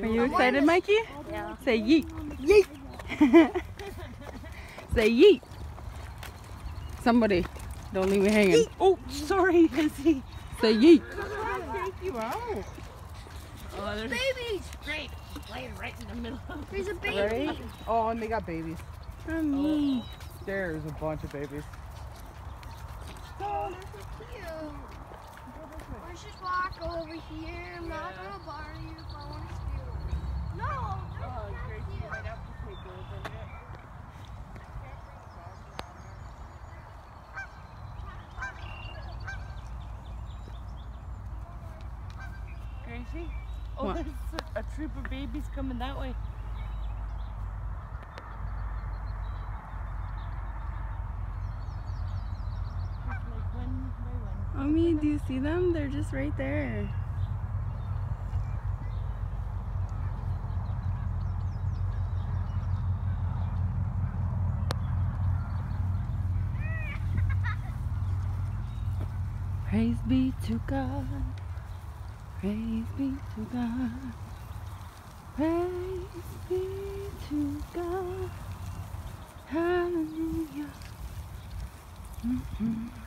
Are you excited, Mikey? Yeah. Say yeet. Yeet. Say yeet. Somebody, don't leave me hanging. Oh, sorry, Izzy. Say yeet. Take you out. Oh, there's Babies! great. Laying right in the middle. There's a baby. Right? Oh, and they got babies. Oh, Mommy. There's a bunch of babies. Oh, they're so cute. Let's just walk over here. I'm not gonna bother you if I want to steal one. No, they're Oh, not Gracie, you cute. might have to take over it. Oh, What? there's a, troop of babies coming that way. It's like one one. Mommy, do you see them? They're just right there. Praise be to God. Praise be to God. Praise be to God. Hallelujah. Mm -hmm.